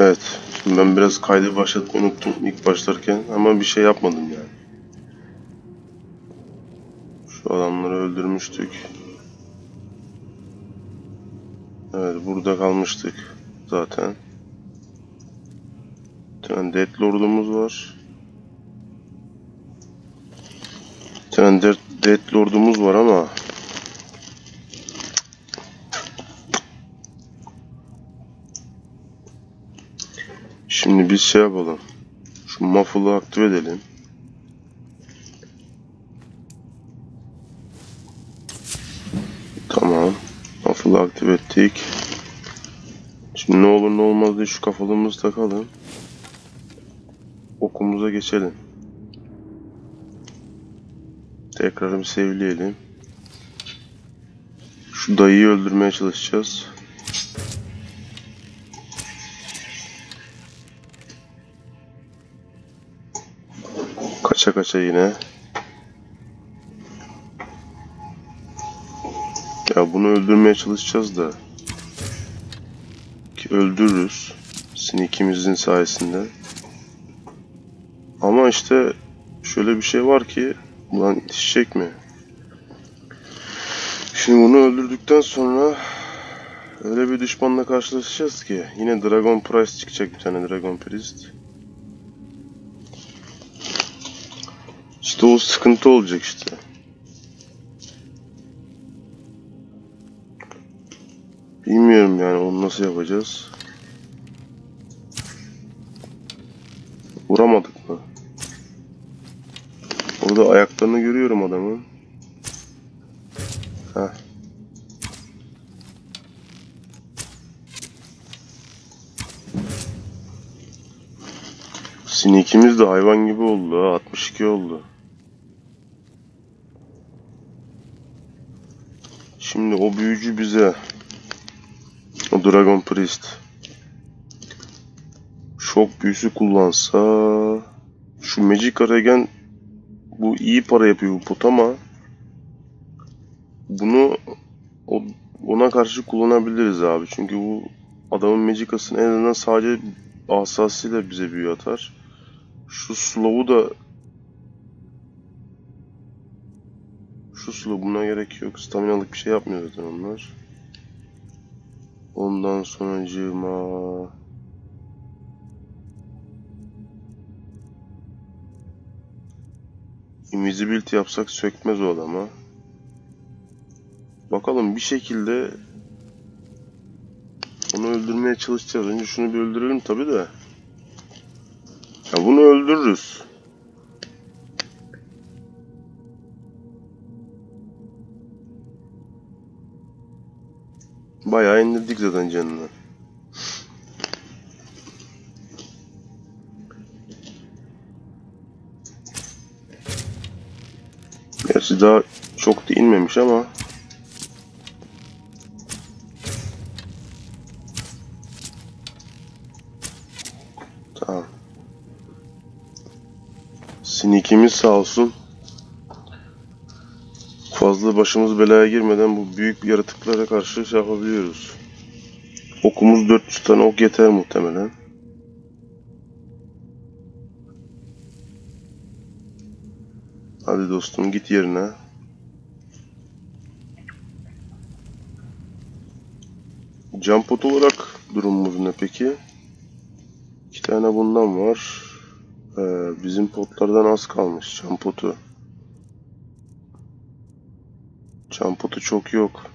Evet. Şimdi ben biraz kaydı başlatmayı unuttum ilk başlarken ama bir şey yapmadım yani. Şu adamları öldürmüştük. Evet burada kalmıştık zaten. Bir tane Lord'umuz var. Bir tane Lord'umuz var ama Şimdi biz şey yapalım. Şu muffle'ı aktive edelim. Tamam. Muffle'ı aktive ettik. Şimdi ne olur ne olmaz diye şu kafalığımızı takalım. Okumuza geçelim. Tekrar bir sevleyelim. Şu dayıyı öldürmeye çalışacağız. Kaça kaça yine. Ya bunu öldürmeye çalışacağız da. Ki öldürürüz. Sizin ikimizin sayesinde. Ama işte şöyle bir şey var ki Ulan yetişecek mi? Şimdi bunu öldürdükten sonra öyle bir düşmanla karşılaşacağız ki yine Dragon Priest çıkacak bir tane Dragon Priest. İşte o sıkıntı olacak işte. Bilmiyorum yani onu nasıl yapacağız. Vuramadık mı? Orada ayaklarını görüyorum adamın. Heh. Sinikimiz de hayvan gibi oldu ha. 62 oldu. Şimdi o büyücü bize o Dragon Priest şok büyüsü kullansa şu Magic Regen bu iyi para yapıyor bu pot ama bunu o, ona karşı kullanabiliriz abi. Çünkü bu adamın Magicas'ını en azından sadece asasıyla bize büyü atar. Şu slow'u da slow buna gerek yok. Staminalık bir şey yapmıyor zaten onlar. Ondan sonra cıma Invisibility yapsak sökmez o adama. Bakalım bir şekilde onu öldürmeye çalışacağız. Önce şunu bir öldürelim tabi de. Ya bunu öldürürüz. Bayağı indirdik zaten canını. Gerçi daha çok da inmemiş ama Tamam. Sinikimiz sağ olsun. Fazla başımız belaya girmeden bu büyük yaratıklara karşı şey yapabiliyoruz. Okumuz 400 tane ok yeter muhtemelen. Hadi dostum git yerine. Jump pot olarak durumumuz ne peki? İki tane bundan var. Ee, bizim potlardan az kalmış jump potu. Jump potu çok yok.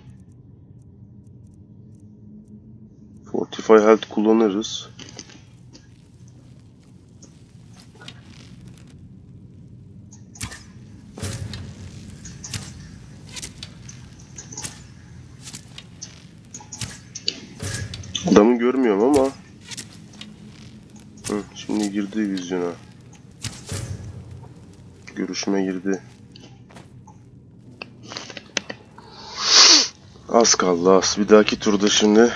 Fortify Health kullanırız. Adamı görmüyorum ama Hı, şimdi girdi vizyona. Görüşüme girdi. Az kaldı az. Bir dahaki turda şimdi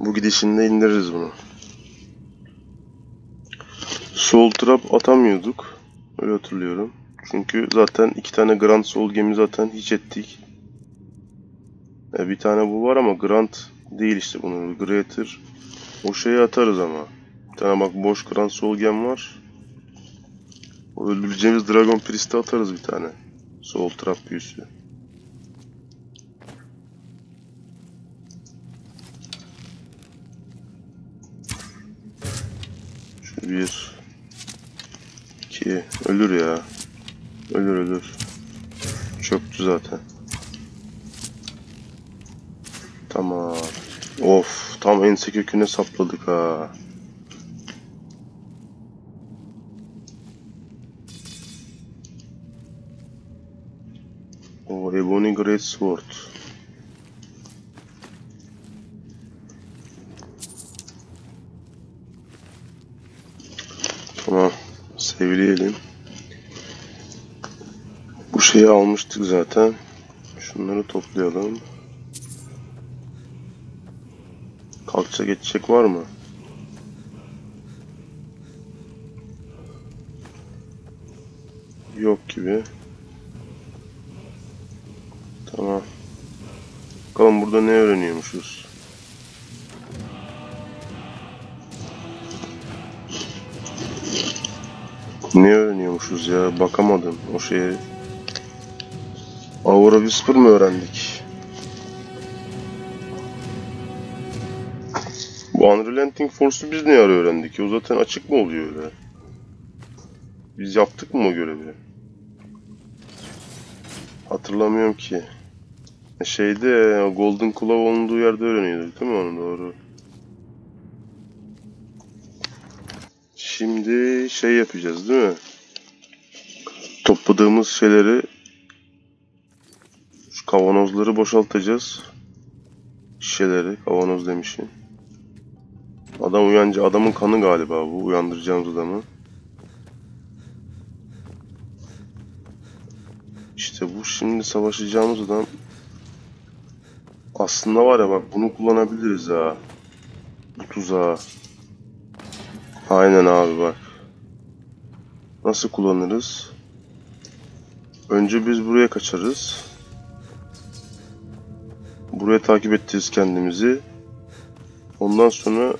bu gidişinde indiririz bunu. Soul Trap atamıyorduk. Öyle hatırlıyorum. Çünkü zaten iki tane Grand Soul gemi zaten hiç ettik. E, bir tane bu var ama Grand değil işte bunun. Greater O şeyi atarız ama. Bir tane bak boş kıran sol gem var. O öldüreceğimiz Dragon Priest'e atarız bir tane. Sol trap büyüsü. Bir. iki. Ölür ya. Ölür ölür. Çöktü zaten. Tamam. Of tam ense köküne sapladık ha. O Ebony Great Sword. Tamam. Sevleyelim. Bu şeyi almıştık zaten. Şunları toplayalım. Kalkça geçecek var mı? Yok gibi. Tamam. Bakalım burada ne öğreniyormuşuz. Ne öğreniyormuşuz ya? Bakamadım o şeye. Aura Whisper mı öğrendik? Bu Unrelenting Force'u biz ne ara öğrendik? O zaten açık mı oluyor öyle? Biz yaptık mı o görevi? Hatırlamıyorum ki. E, Şeyde Golden Claw olduğu yerde öğreniyorduk değil mi onu doğru? Şimdi şey yapacağız değil mi? Topladığımız şeyleri şu kavanozları boşaltacağız. Şişeleri, kavanoz demişim. Adam uyanca adamın kanı galiba bu uyandıracağımız adamı. İşte bu şimdi savaşacağımız adam aslında var ya bak bunu kullanabiliriz ha. Bu tuzağı. Aynen abi bak. Nasıl kullanırız? Önce biz buraya kaçarız. Buraya takip ettiririz kendimizi. Ondan sonra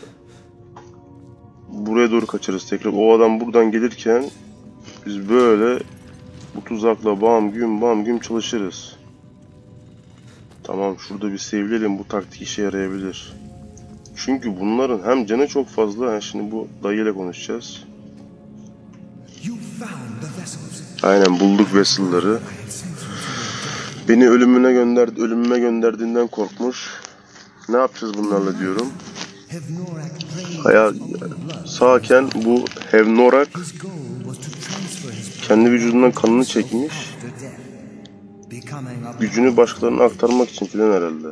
buraya doğru kaçarız tekrar. O adam buradan gelirken biz böyle bu tuzakla bam güm bam güm çalışırız. Tamam şurada bir sevleyelim bu taktik işe yarayabilir. Çünkü bunların hem canı çok fazla. Ha, şimdi bu dayıyla konuşacağız. Aynen bulduk vessel'ları. Beni ölümüne gönder ölümüme gönderdiğinden korkmuş. Ne yapacağız bunlarla diyorum. Hayal sağken bu Hevnorak kendi vücudundan kanını çekmiş. Gücünü başkalarına aktarmak için filan herhalde.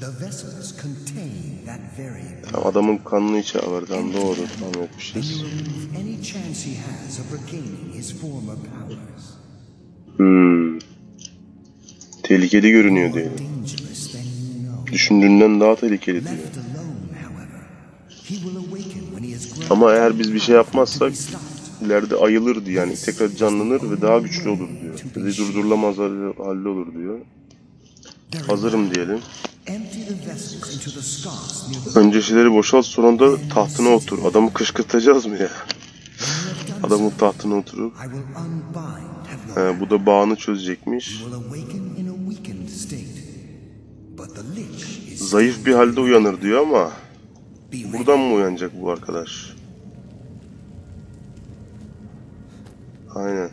The vessels contain that very Tamam, adamın kanını içe verden doğru his former powers. Hmm. Tehlikeli görünüyor know. Düşündüğünden daha tehlikeli diyor. Ama eğer biz bir şey yapmazsak ileride ayılır diyor. Yani tekrar canlanır ve daha güçlü olur diyor. Bizi durdurulamaz halde olur diyor. Hazırım diyelim. Empty the vessels into the scarce near the Önce şeyleri boşalt sonra da tahtına otur. Adamı kışkırtacağız mı ya? Adamın tahtına oturup. He, bu da bağını çözecekmiş. Zayıf bir halde uyanır diyor ama buradan mı uyanacak bu arkadaş? Aynen.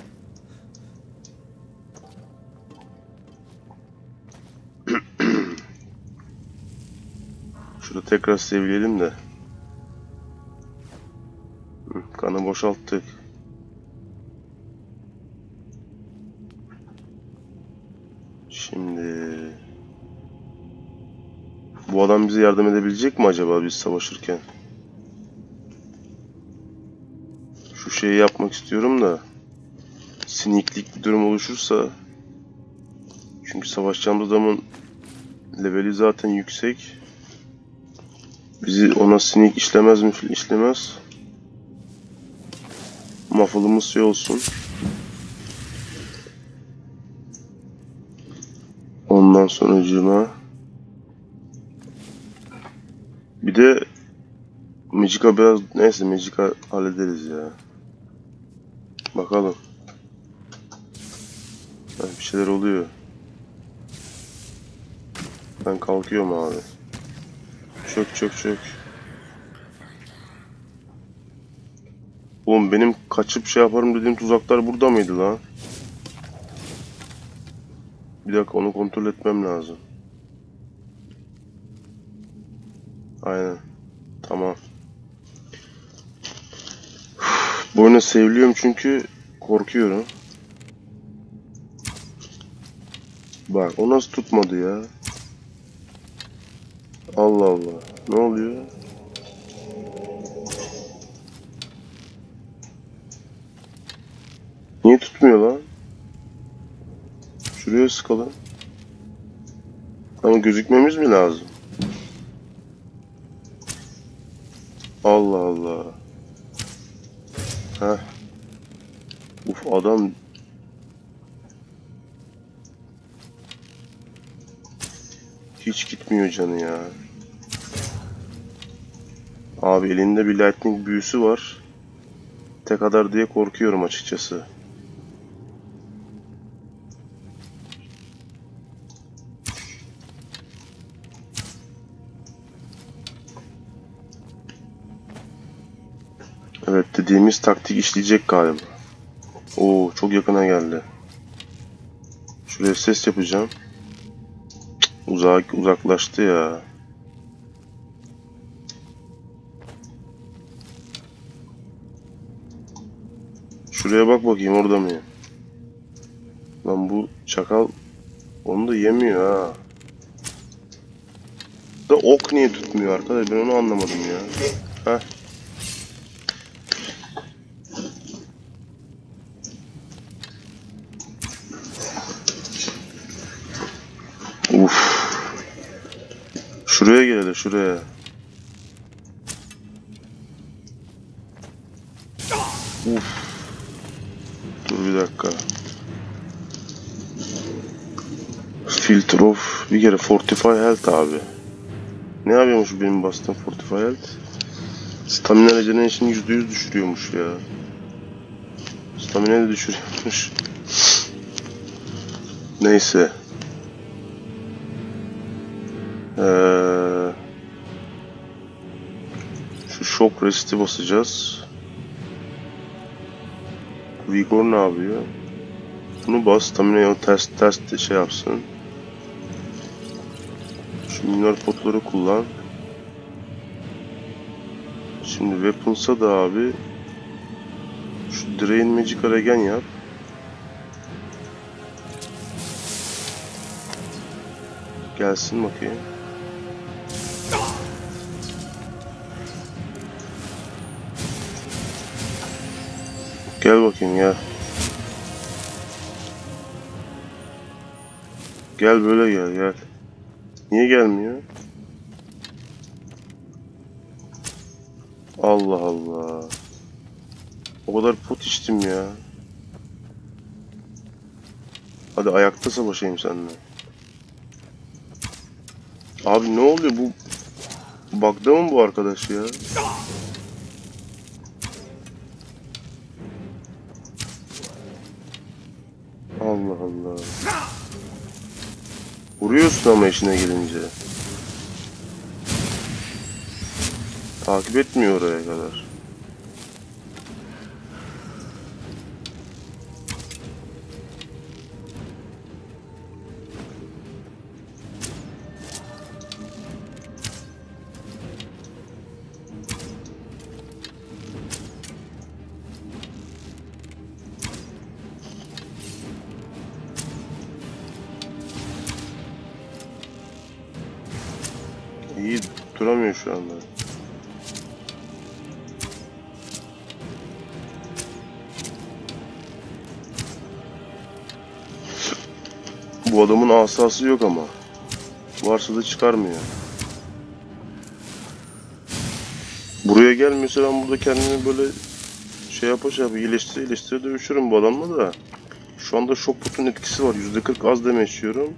Şurada tekrar sevleyelim de. Kanı boşalttık. Şimdi bu adam bize yardım edebilecek mi acaba biz savaşırken? Şu şeyi yapmak istiyorum da siniklik bir durum oluşursa çünkü savaşacağımız adamın leveli zaten yüksek. Bizi ona sinik işlemez mi? İşlemez. Muffle'ımız şey olsun. Ondan sonra cıma. Bir de Magic'a biraz neyse Magic'a hallederiz ya. Bakalım. Bir şeyler oluyor. Ben kalkıyorum abi. Çök çök çök. Oğlum benim kaçıp şey yaparım dediğim tuzaklar burada mıydı lan? Bir dakika onu kontrol etmem lazım. Aynen. Tamam. Bu oyunu sevliyorum çünkü korkuyorum. Bak o nasıl tutmadı ya? Allah Allah. Ne oluyor? Niye tutmuyor lan? Şuraya sıkalım. Ama gözükmemiz mi lazım? Allah Allah. Heh. Uf adam hiç gitmiyor canı ya. Abi elinde bir lightning büyüsü var. Tek kadar diye korkuyorum açıkçası. Evet dediğimiz taktik işleyecek galiba. Oo çok yakına geldi. Şuraya ses yapacağım. Uzak uzaklaştı ya. Şuraya bak bakayım orada mı? Lan bu çakal onu da yemiyor ha. Da ok niye tutmuyor arkadaş ben onu anlamadım ya. Heh. Uf. Şuraya gel hele şuraya. Uf. Dur bir dakika. Filter of bir kere Fortify Health abi. Ne yapıyormuş benim bastığım Fortify Health? Stamina Regeneration'ı %100 düşürüyormuş ya. Stamina de düşürüyormuş. Neyse. Ee, şu shock rest'i basacağız. Vigor ne yapıyor? Bunu bas, stamina test test şey yapsın. Şu minor potları kullan. Şimdi weapons'a da abi şu Drain Magic Regen yap. Gelsin bakayım. Gel böyle gel gel. Niye gelmiyor? Allah Allah. O kadar pot içtim ya. Hadi ayakta savaşayım seninle. Abi ne oluyor bu? Bug'da mı bu arkadaş ya? Allah Allah. Vuruyorsun ama işine gelince. Takip etmiyor oraya kadar. Duramıyor şu anda. Bu adamın asası yok ama. Varsa da çıkarmıyor. Buraya gelmiyorsa ben burada kendimi böyle şey yapa şey yapa iyileştire iyileştire dövüşürüm bu adamla da. Şu anda şok potun etkisi var. %40 az deme içiyorum.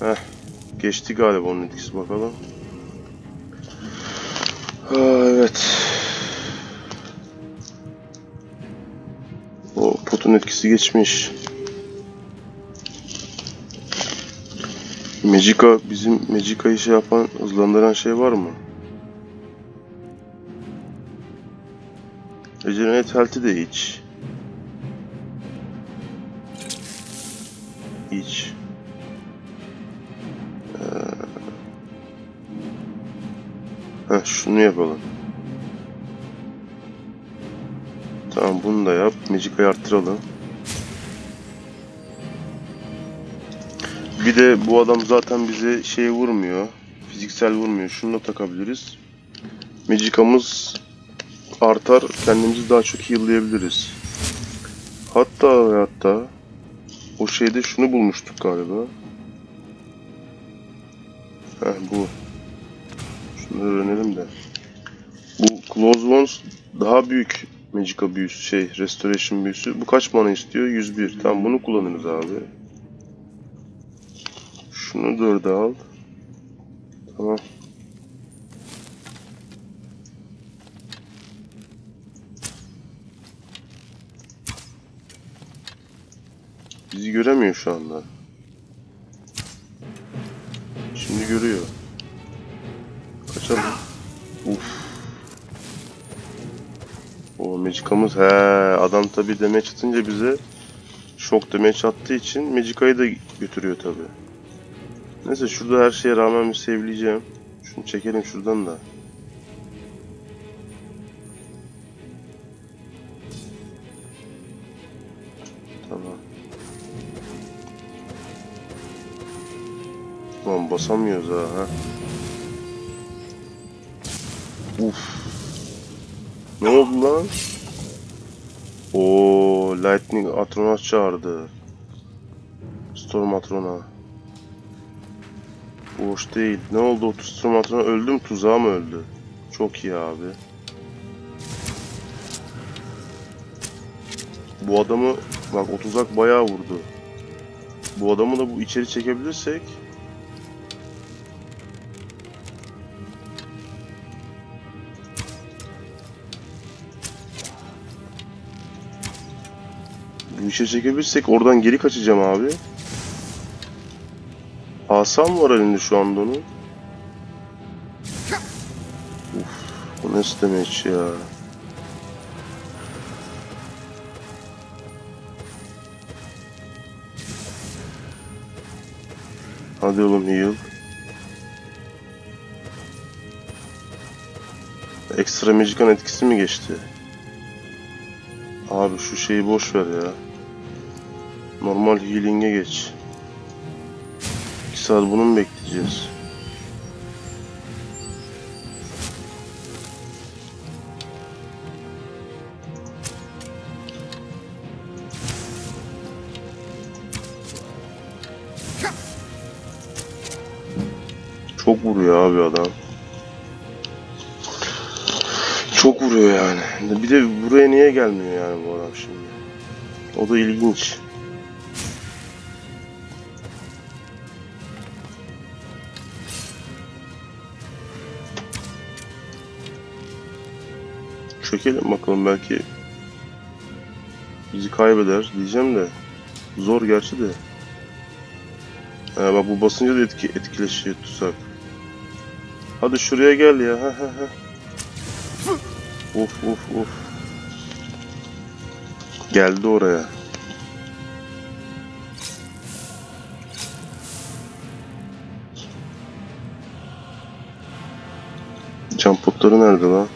Heh. Geçti galiba onun etkisi bakalım. Aa, evet. O potun etkisi geçmiş. Magica bizim Magica'yı şey yapan hızlandıran şey var mı? Regenerate Health'i de iç. Heh, şunu yapalım. Tamam bunu da yap. Magica'yı arttıralım. Bir de bu adam zaten bize şey vurmuyor. Fiziksel vurmuyor. Şunu da takabiliriz. Magica'mız artar. Kendimizi daha çok heal'layabiliriz. Hatta hatta o şeyde şunu bulmuştuk galiba. Heh bu. Şunu öğrenelim de. Bu Close Ones daha büyük Magica büyüsü şey Restoration büyüsü. Bu kaç mana istiyor? 101. Tamam bunu kullanırız abi. Şunu dörde al. Tamam. Bizi göremiyor şu anda. Şimdi görüyor. Kaçalım. Uf. O Magica'mız he adam tabi damage atınca bize şok damage attığı için Magica'yı da götürüyor tabi. Neyse şurada her şeye rağmen bir sevleyeceğim. Şunu çekelim şuradan da. Tamam. Lan basamıyoruz ha. ha. Uf. Ne oldu lan? Oo, Lightning Atronach çağırdı. Storm Atrona. Boş değil. Ne oldu? 30 Storm Atrona öldü mü? Tuzağa mı öldü? Çok iyi abi. Bu adamı bak o tuzak bayağı vurdu. Bu adamı da bu içeri çekebilirsek işe çekebilirsek oradan geri kaçacağım abi. Asam var elinde şu anda onun. Uf, bu nasıl demek ya? Hadi oğlum heal. Ekstra Magic'in etkisi mi geçti? Abi şu şeyi boş ver ya. Normal healing'e geç. 2 saat bunu mu bekleyeceğiz? Çok vuruyor abi adam. Çok vuruyor yani. Bir de buraya niye gelmiyor yani bu adam şimdi? O da ilginç. Çökelim bakalım belki bizi kaybeder diyeceğim de zor gerçi de. Ha, bak bu basınca da etki, etkileşiyor tutsak. Hadi şuraya gel ya. Of of of. Geldi oraya. Cam potları nerede lan?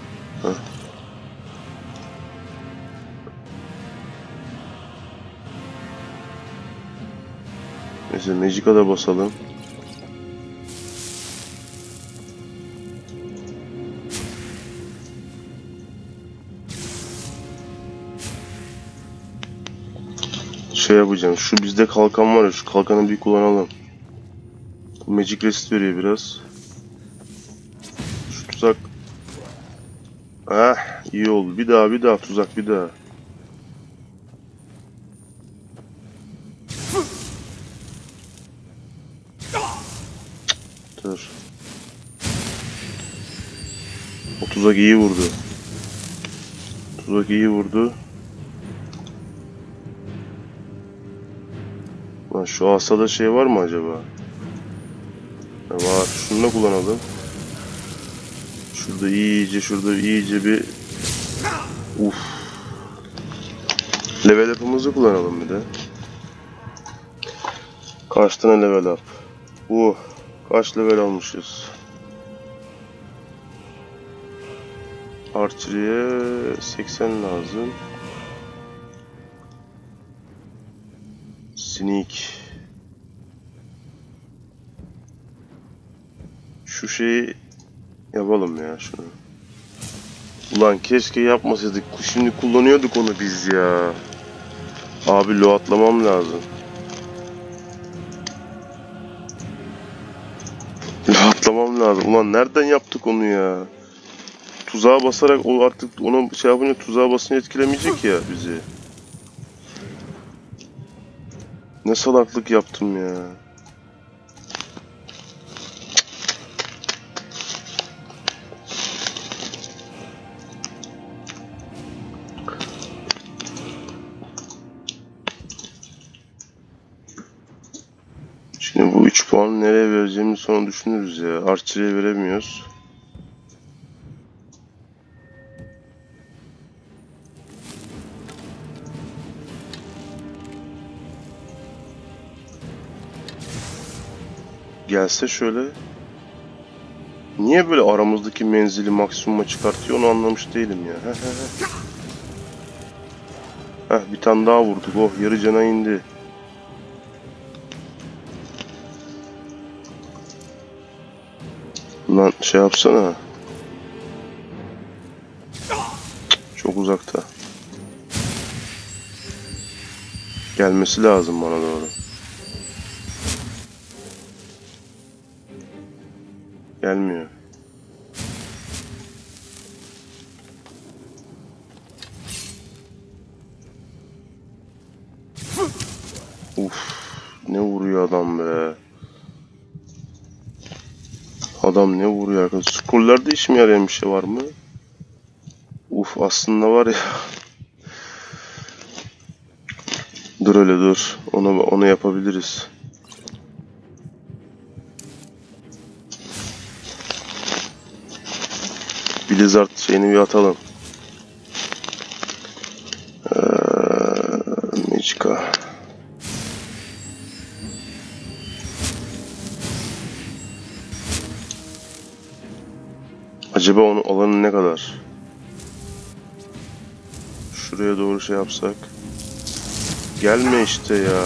Neyse Magic'a da basalım. Şey yapacağım. Şu bizde kalkan var ya. Şu kalkanı bir kullanalım. Bu Magic Resist veriyor biraz. Şu tuzak. Ah iyi oldu. Bir daha bir daha tuzak bir daha. Tuzak iyi vurdu. Tuzak iyi vurdu. Lan şu asada şey var mı acaba? Ha, var. Şunu da kullanalım. Şurada iyice, şurada iyice bir... Uf. Level up'ımızı kullanalım bir de. Kaç tane level up? Uh. Kaç level almışız? Archery'e 80 lazım. Sneak. Şu şeyi yapalım ya şunu. Ulan keşke yapmasaydık. Şimdi kullanıyorduk onu biz ya. Abi lo atlamam lazım. Lo atlamam lazım. Ulan nereden yaptık onu ya? Tuzağa basarak o artık ona şey yapınca tuzağa basınca etkilemeyecek ya bizi. Ne salaklık yaptım ya. Şimdi bu 3 puanı nereye vereceğimizi sonra düşünürüz ya. Archer'e veremiyoruz. Gelse şöyle. Niye böyle aramızdaki menzili maksimuma çıkartıyor onu anlamış değilim ya. Heh, bir tane daha vurduk. Oh yarı cana indi. Lan şey yapsana. Çok uzakta. Gelmesi lazım bana doğru. Gelmiyor. Uf, ne vuruyor adam be. Adam ne vuruyor arkadaş. Scroll'larda iş mi yarayan bir şey var mı? Uf aslında var ya. dur öyle dur. Onu onu yapabiliriz. Blizzard şeyini bir atalım. Ee, Michika. Acaba onun alanı ne kadar? Şuraya doğru şey yapsak. Gelme işte ya.